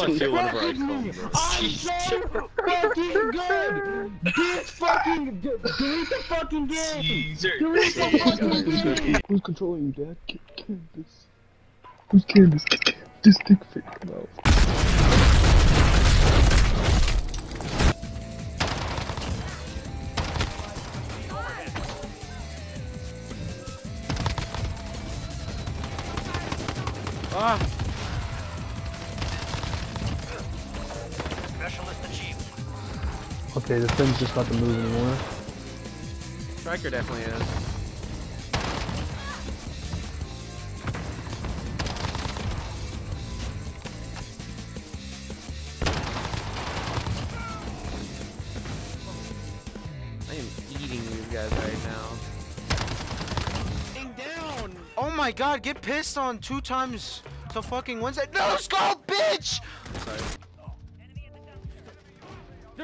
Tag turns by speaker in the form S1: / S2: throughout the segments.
S1: fucking
S2: Steal one of our
S1: fucking
S2: icons,
S1: me.
S2: bro.
S1: I'm so fucking good. This fucking d- delete the fucking game. Delete the fucking game.
S3: Who's controlling you, Dad? Ca- Candace. Who's Candace? Ca- This dick fit. No.
S4: Ah!
S3: Okay, this thing's just not to move anymore.
S4: Striker definitely is. I am eating these guys right now. Getting down! Oh my god, get pissed on two times to fucking Wednesday. No skull, bitch!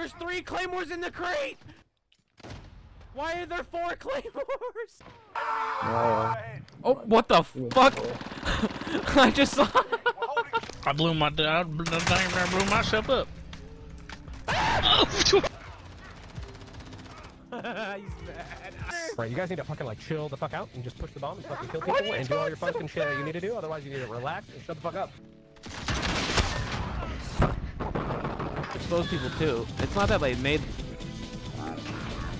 S4: There's three claymores in the crate! Why are there four claymores?
S3: No.
S4: Oh, what the fuck? I just saw.
S5: I blew my I blew, I blew myself up.
S4: He's mad.
S6: Right, you guys need to fucking like chill the fuck out and just push the bomb and fucking kill people and do all your fucking shit that you need to do. Otherwise, you need to relax and shut the fuck up.
S4: Expose people too. It's not that they made.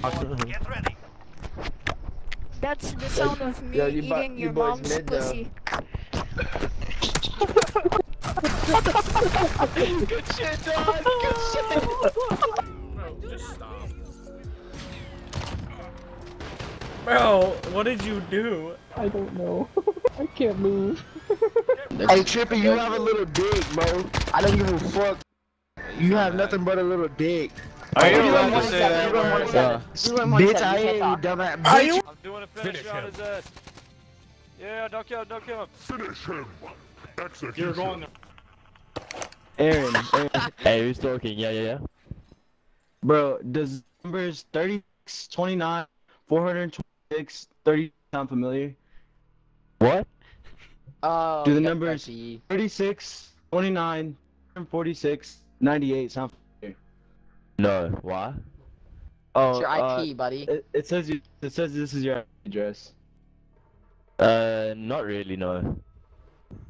S7: Get ready.
S8: That's the sound of me
S1: Yo, you
S8: eating your
S1: boys
S8: mom's
S1: mid, uh,
S8: pussy.
S1: Good shit, dog. Good shit.
S4: Bro, just stop. Bro, what did you do?
S3: I don't know. I can't move.
S1: Hey, Trippy, you have a little dick, bro. I don't give a fuck. You have nothing but a little dick.
S2: Are you
S1: You
S2: allowed
S1: don't
S2: to say
S1: wanna
S2: that
S1: say- you don't wanna
S2: word?
S1: say that. You don't wanna
S9: Bitch, I
S1: that. You
S9: hate you,
S1: can't
S9: dumbass.
S1: talk. Bitch.
S7: I'm doing a
S6: Finish
S7: finish on
S6: him.
S7: his ass. Yeah, don't kill him, don't kill him.
S10: Finish him. Execution.
S7: You're going
S9: Aaron, Aaron. Hey, who's talking? Yeah, yeah, yeah. Bro, does numbers 36, 29, 426, 30 sound familiar? What?
S1: Oh,
S9: Do the numbers-
S1: Becky.
S9: 36, 29, 46, 98 sound familiar? No, why? Oh,
S1: It's your
S9: uh,
S1: IP, buddy.
S9: it, it says you, it says this is your address. Uh, not really, no.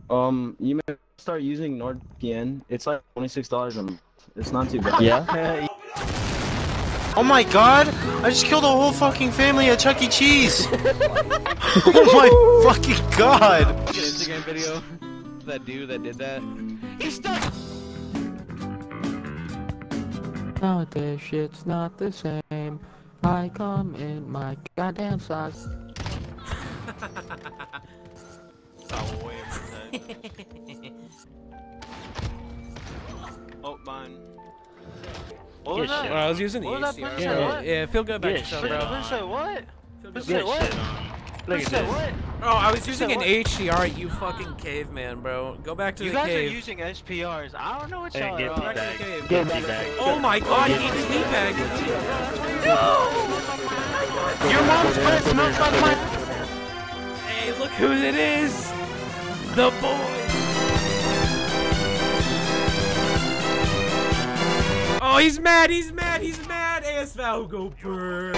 S9: Um, you may start using NordVPN. It's like twenty-six dollars a month. It's not too bad. yeah.
S2: Oh my god! I just killed a whole fucking family at Chuck E. Cheese! oh my fucking god!
S4: Instagram video. That dude that did that.
S2: He's stuck!
S3: No, this shit's not the same. I come in my goddamn socks.
S2: oh, mine. What was that?
S4: Well, I was using the
S2: What was that
S4: HDR.
S2: person
S4: Yeah, yeah, feel good about
S5: Good
S4: yourself,
S5: shit.
S4: bro.
S2: Who what?
S4: Feel
S2: Who
S4: good
S2: said
S4: about
S2: what?
S4: Yourself.
S5: Look at this.
S2: what?
S4: Oh, I was using
S2: said
S4: an
S2: what?
S4: HDR, you fucking caveman, bro. Go back to
S2: You
S4: the cave.
S2: You guys are using SPRs. I don't know what y'all
S5: get
S2: are
S5: me
S2: on.
S5: back.
S4: Cave.
S5: Get me back.
S4: Oh my god, he ate his meat bag.
S2: Your mom's breath smells like my.
S4: Hey, look who it is! The boy! Oh, he's mad, he's mad, he's mad! AS Val go burn!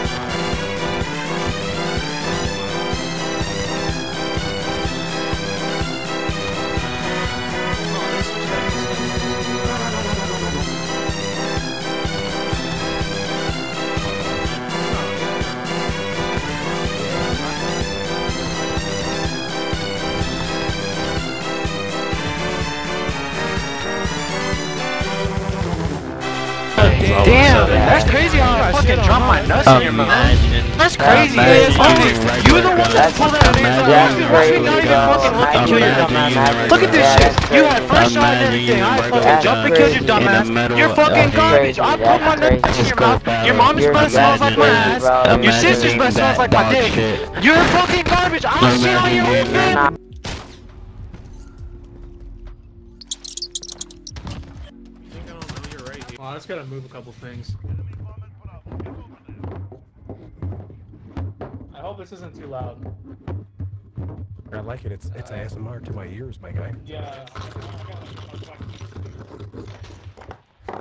S2: I fucking dropped my nuts in your mouth. That's crazy.
S9: Imagine.
S2: Fuck, You the one that pulled that in
S9: That's
S2: Rushing
S9: crazy,
S2: not even fucking look at you, you dumbass. Look at this shit. You had first shot and everything. I fucking jumped and killed you, dumbass. You're fucking garbage. I put my nuts in your mouth. Your mom's breath smells like my ass. Your sister's breath smells like my dick. You're fucking garbage. I'll shit on your own bed.
S4: Oh, I just gotta move a couple things. Hope this isn't too loud.
S6: I like it. It's it's uh, ASMR to my ears, my guy.
S4: Yeah.
S11: No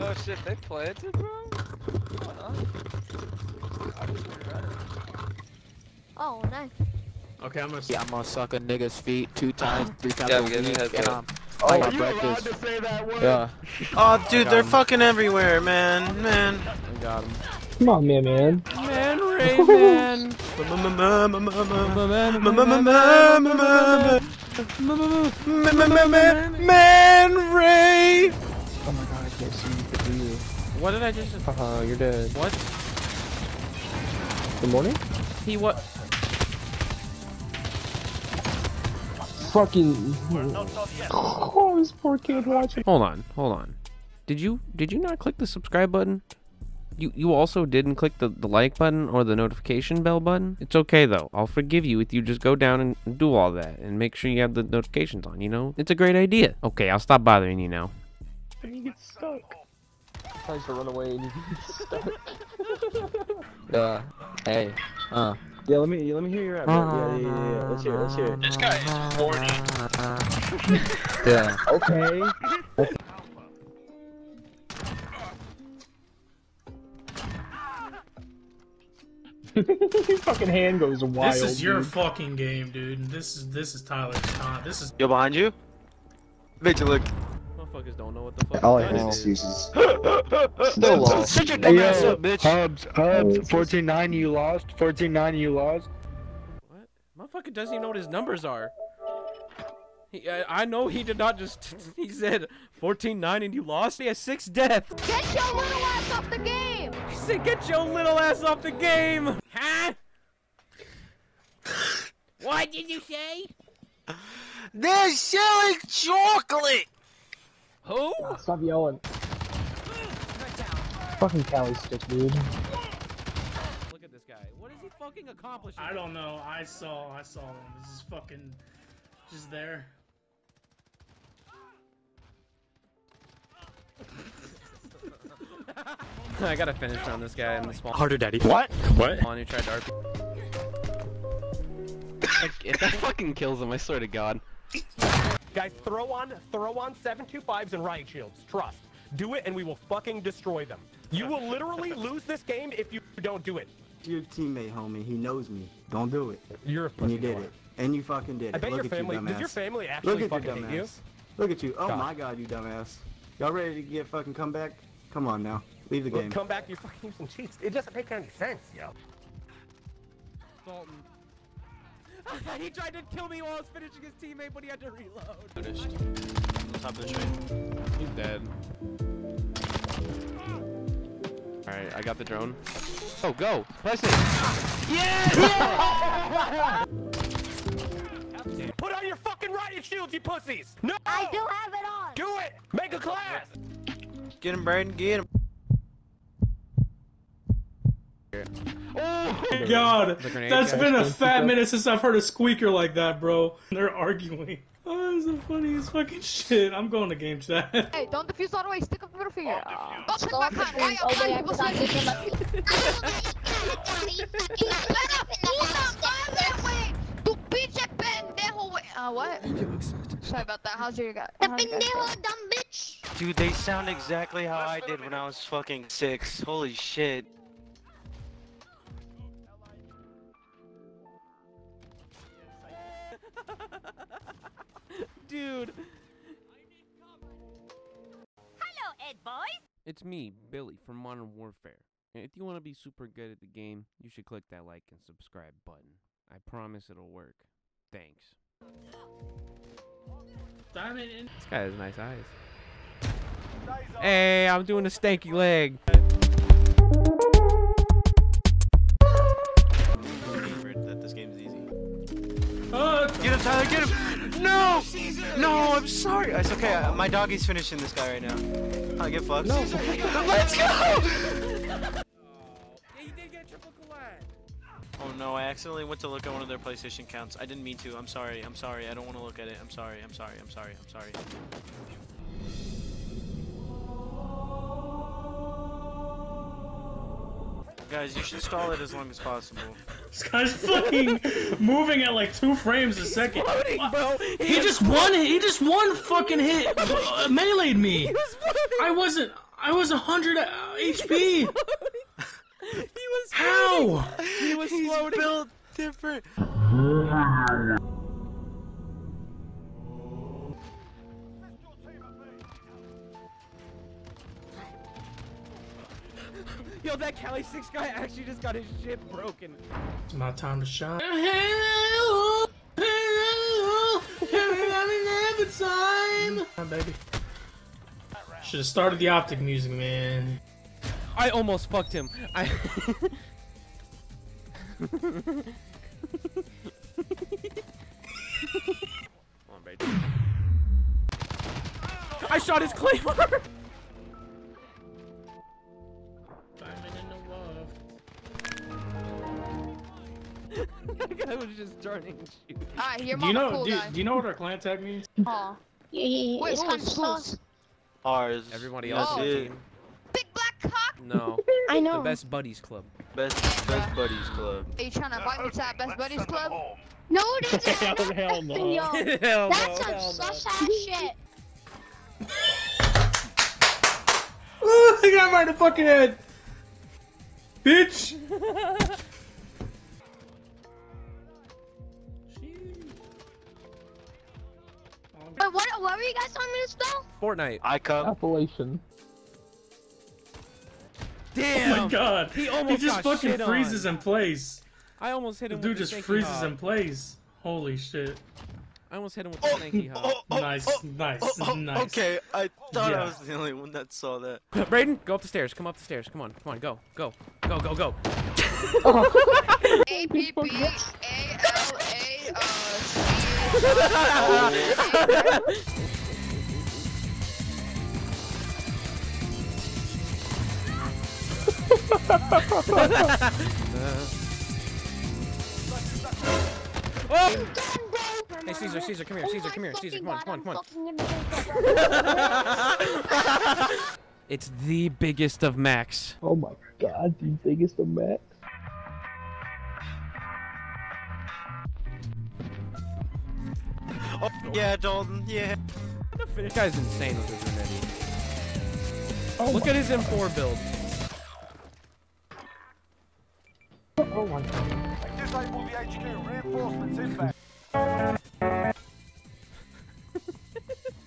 S11: oh, shit, they planted, bro? Why not? I just read it.
S8: Oh, nice.
S12: Okay, I'm gonna. Yeah, I'm gonna suck a nigga's feet two times, three times
S11: Yeah,
S12: a
S11: I'm getting
S12: week,
S11: a
S12: and. I'm.
S1: Oh,
S12: my
S1: you allowed to say that word?
S12: Yeah,
S2: Oh, dude, they're fucking everywhere, man. Man.
S12: I got him.
S3: Come on, man, man.
S12: Man, Ray, man.
S2: Man, Ray.
S3: Oh my god, I can't see you.
S12: What did I just?
S3: Haha, uh-huh, you're dead.
S12: What?
S3: Good morning.
S12: He what?
S3: Fucking. Oh, this poor kid watching.
S4: Hold on, hold on. Did you did you not click the subscribe button? You you also didn't click the, the like button or the notification bell button? It's okay though. I'll forgive you if you just go down and and do all that and make sure you have the notifications on, you know? It's a great idea. Okay, I'll stop bothering you now.
S3: You get stuck. Tries to run away and you get stuck.
S12: Uh, hey, uh.
S1: Yeah, let me let me hear your rap. bro. Yeah, yeah, yeah, yeah. Let's hear it. Let's hear it.
S5: This guy is horny.
S12: Yeah.
S1: Okay.
S3: Your fucking hand goes wild.
S5: This is your
S3: dude.
S5: fucking game, dude. This is this is Tyler's con. This is
S2: Yo, behind you. Vigil.
S4: Motherfuckers don't know what the fuck
S1: All
S4: gun
S1: his
S4: is.
S1: excuses.
S12: Still lost.
S2: Shut your
S1: Hey,
S2: dumb ass up, bitch.
S1: Hubs, Hubs, 14-9, you lost. 14-9, you lost.
S4: What? Motherfucker doesn't even know what his numbers are. He, I, I know he did not just. He said 14-9 and you lost. He has six deaths.
S8: Get your little ass off the game!
S4: He said, "Get your little ass off the game." Huh? What did you say?
S2: They're selling chocolate.
S4: Who?
S3: Ah, stop yelling. Fucking Kali stick, dude.
S4: Look at this guy. What is he fucking accomplishing?
S5: I don't know. I saw I saw him. This is fucking just there.
S4: I gotta finish on this guy in the spawn.
S13: Harder, daddy. What? What?
S4: Spawn who tried to RP.
S13: Like, if that fucking kills him, I swear to God.
S6: Guys, throw on, throw on 725s and riot shields. Trust. Do it and we will fucking destroy them. You will literally lose this game if you don't do it.
S9: Your teammate, homie. He knows me. Don't do it.
S6: You're a
S9: And you did it. And you fucking did it.
S6: I bet
S9: Look
S6: your
S9: at
S6: family,
S9: you,
S6: does your family actually
S9: Look at
S6: fucking
S9: your
S6: hate you?
S9: Look at you. Oh
S6: God.
S9: my god, you dumbass. Y'all ready to get fucking come back? Come on now. Leave the
S6: Look,
S9: game.
S6: come back, you're fucking using cheats. It doesn't make any sense, yo.
S4: Dalton. he tried to kill me while I was finishing his teammate, but he had to reload.
S2: Top of the train.
S4: He's dead. Alright, I got the drone. Oh, go! Press it!
S6: Put on your fucking riot shields, you pussies! No!
S8: I do have it on!
S6: Do it! Make a class!
S2: Get him, Braden. Get him.
S5: Oh my god,
S4: The grenade
S5: that's
S4: guy.
S5: been a fat minute since I've heard a squeaker like that, bro. They're arguing. Oh, that's the funniest fucking shit. I'm going to game chat.
S8: Hey, don't defuse all the way. Stick up the middle finger. Oh,
S7: Go up the
S8: Why
S7: all the way
S8: are
S7: up
S8: people
S7: that
S8: saying-
S7: bitch.
S8: Tu pinche. Uh, what? Sorry about that. How's your guy? how's your guy going?
S7: dumb bitch.
S2: Dude, they sound exactly how I did when I was fucking six. Holy shit.
S4: Dude!
S7: Hello, Ed boys.
S4: It's me, Billy, from Modern Warfare. And if you want to be super good at the game, you should click that like and subscribe button. I promise it'll work. Thanks.
S5: Diamond in.
S4: This guy has nice eyes. Hey, I'm doing a stanky leg.
S2: that this game's easy.
S5: Uh,
S2: Get him, Tyler, get him! No! No, I'm sorry. It's okay. uh, My doggy's finishing this guy right now. I get fucked. No. Let's go!
S4: Yeah, you did get a triple collide.
S2: Oh no, I accidentally went to look at one of their PlayStation counts. I didn't mean to. I'm sorry. I'm sorry. I don't want to look at it. I'm sorry. I'm sorry. I'm sorry. I'm sorry. Guys, you should stall it as long as possible.
S5: this guy's fucking moving at like two frames a second.
S4: bro.
S5: He just one. He just one fucking hit. Uh, meleeed me. I wasn't. I was 100 HP!
S4: he was
S5: How?
S4: He was
S2: He's
S4: floating.
S2: built different.
S4: Yo, that Kali sticks guy actually just got his shit broken.
S5: It's my time to shine. time. on, baby. Should have started the OpTic music, man.
S4: I almost fucked him. I. Come on, baby. I shot his claymore. that guy was just turning and.
S8: Alright, your
S5: Do you know?
S8: cool
S5: Do, do you know what our clan tag means?
S8: Aw. Wait,
S7: it's
S8: who's,
S7: kind of
S8: who's?
S2: Ours.
S4: Everybody
S2: That's
S4: else on the team.
S8: Big black cock?
S4: No.
S7: I know.
S4: The best buddies club.
S2: Best best buddies club.
S8: Are you trying to invite me to that Best Buddies Club?
S7: No, it isn't.
S5: Hell, hell no.
S7: Yo,
S4: Hell
S7: that's
S4: no,
S7: some
S4: hell no.
S7: sus ass shit.
S5: Oh, I got him right in the fucking head. Bitch.
S7: Wait, what, what were you guys telling me to spell?
S4: Fortnite.
S2: I come.
S3: Appalachian.
S4: Damn.
S5: Oh my god.
S4: He almost He
S5: just
S4: got
S5: fucking
S4: shit on.
S5: freezes in place.
S4: I almost hit
S5: The
S4: him
S5: dude
S4: with the
S5: just freezes
S4: hop.
S5: in place. Holy shit.
S4: I almost hit him with the oh, stinky hop.
S5: Oh, oh, nice, nice,
S2: Oh,
S5: nice.
S2: Okay, I thought
S5: Yeah.
S2: I was the only one that saw that.
S4: Brayden, go up the stairs. Come up the stairs. Come on. Come on. Go. Go. Go. Go. Go.
S8: A
S4: Oh! Hey, Caesar, Caesar, come here, Caesar, come here, Caesar, come on, come on, come on. It's the biggest of Max.
S3: Oh my god, the biggest of Max.
S2: Oh yeah, Dalton. Yeah.
S4: This guy's insane with his Renetti.
S3: Oh
S4: Look at his M4 build.
S3: Oh my god.
S14: Disable the HQ. Reinforcements inbound.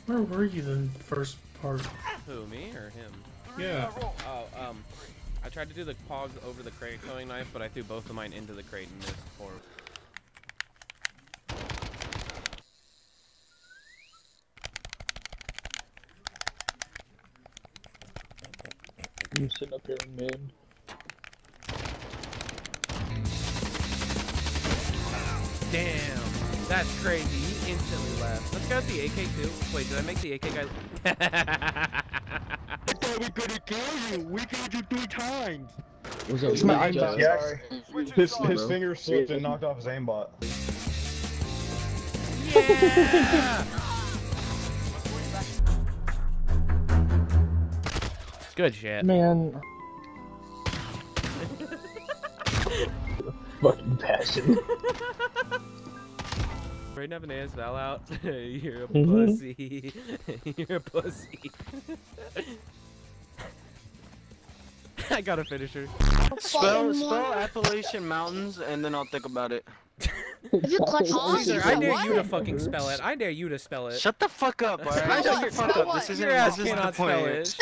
S5: Where were you the first part?
S4: Who, me or him?
S5: Yeah.
S4: Oh, um, I tried to do the pog over the crate throwing knife, but I threw both of mine into the crate and missed for.
S3: You sitting up here in mid.
S4: Damn, that's crazy. He instantly left. Let's go with the AK too. Wait, did I make the AK guy?
S9: I thought we could've killed you. We killed you three times.
S3: What's up?
S9: It's my
S3: What's up?
S9: aimbot.
S14: His,
S3: on,
S14: his
S3: bro.
S14: finger slipped and knocked off his aimbot.
S4: Yeah! Good shit.
S3: Man. Fucking passion.
S4: Right now, an AS Val out. You're a
S3: Mhm.
S4: pussy. You're a pussy. I got a finisher.
S2: Spell spell Appalachian Mountains and then I'll think about it.
S7: You clutch
S4: Caesar, I dare you to fucking spell it. I dare you to spell it.
S2: Shut the fuck up, alright?
S4: I know
S2: Shut the fuck up. This isn't
S4: Your
S2: this isn't the
S4: cannot spell
S2: point.
S4: it.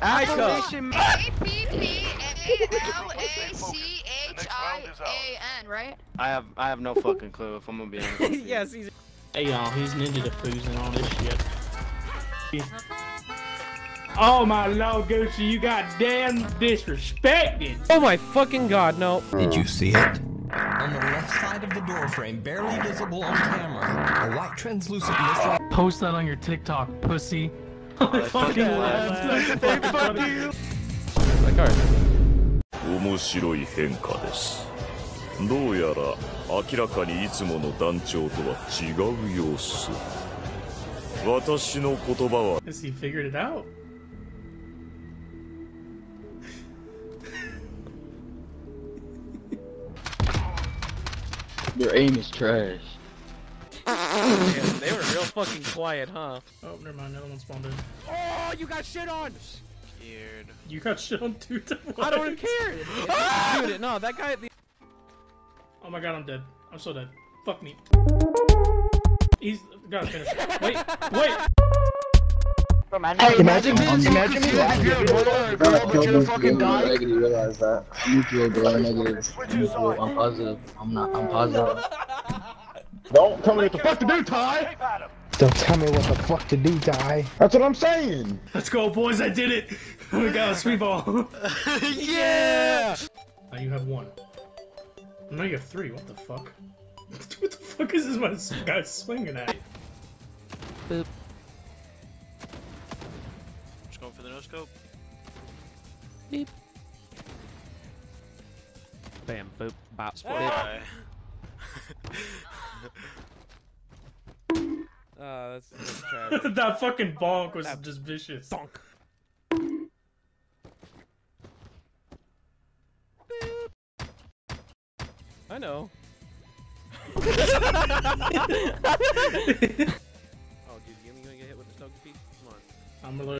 S7: Spell what? Spell what?
S4: I go.
S2: Appalachian
S8: A P P A L A C H I A N, right?
S2: I have I have no fucking clue if I'm gonna be honest. with you.
S4: yeah, Caesar.
S5: Hey y'all, he's ninja diffusing all this shit. Oh my lord, Gucci, you got damn disrespected.
S4: Oh my fucking god, no.
S15: Did you see it? On the left side of the doorframe, barely visible on camera, a white translucent mist
S5: Post that on your TikTok, pussy
S2: fucking
S5: fucking
S2: laugh.
S5: Hey, fuck you.
S4: My card.
S14: 面白い変化です。どうやら明らかにいつもの団長とは違う様子。私の言葉は
S5: Has he figured it out?
S9: Your aim is trash.
S4: Damn, they were real fucking quiet, huh?
S5: Oh, never mind, another one spawned in.
S4: Oh, you got shit on.
S2: Scared.
S5: You got shit on two times.
S4: I don't even care. Dude, no, that guy. The...
S5: Oh my god, I'm dead. I'm so dead. Fuck me. He's gotta finish. it. Wait, wait.
S9: Hey, imagine this. Imagine me if you're a boy or a girl, but you're a fucking dyke.
S16: Negative, realize that. I'm neutral, bro. Negative. I'm neutral. I'm positive. I'm not. I'm positive.
S9: Don't tell me what the fuck to do, Ty.
S17: Don't tell me what the fuck to do, Ty.
S9: That's what I'm saying.
S5: Let's go, boys. I did it. We got a sweet ball.
S2: yeah.
S5: Now you have one. Now you have three. What the fuck? what the fuck is this my guy swinging at?
S3: Boop.
S2: Just going for the no scope.
S3: Beep.
S4: Bam, boop, bop.
S2: Why?
S4: Uh, that's, that's
S5: that fucking bonk was just vicious.
S4: Bonk. I know. oh, dude, you gonna get hit with the snow piece? Come on.
S5: I'm a gonna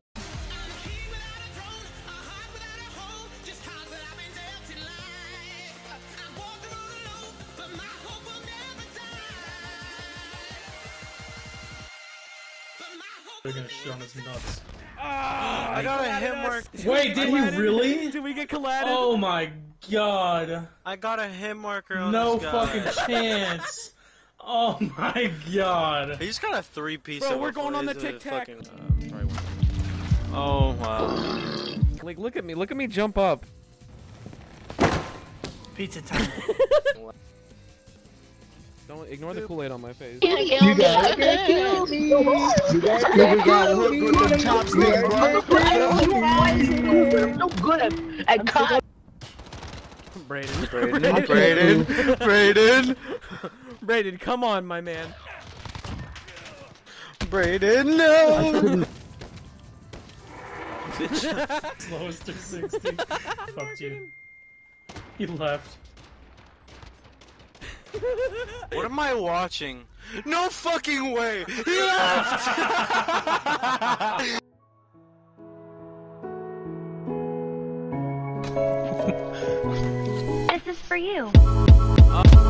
S5: shit on his nuts.
S2: I got a hit mark.
S5: Wait, did he really?
S4: Did we get collided?
S5: Oh my god.
S2: I got a hit marker on
S5: No
S2: this guy.
S5: fucking chance. Oh my god.
S2: He's got a three piece.
S4: Bro, we're going on the
S2: tic
S4: tic-tac.
S2: Fucking, uh, oh wow.
S4: Like, look at me. Look at me jump up.
S1: Pizza time.
S4: Don't ignore the Kool-Aid on my face.
S7: You
S9: gotta kill me. You gotta got hooked with the chopsticks, bro.
S7: I'm no good at, at cut.
S4: Braden.
S2: Braden. Braden. Braden.
S4: Braden, come on, my man.
S2: Braden, no.
S5: Slowest 360. Fucked you. He left.
S2: What am I watching? No fucking way! He left!
S18: This is for you. For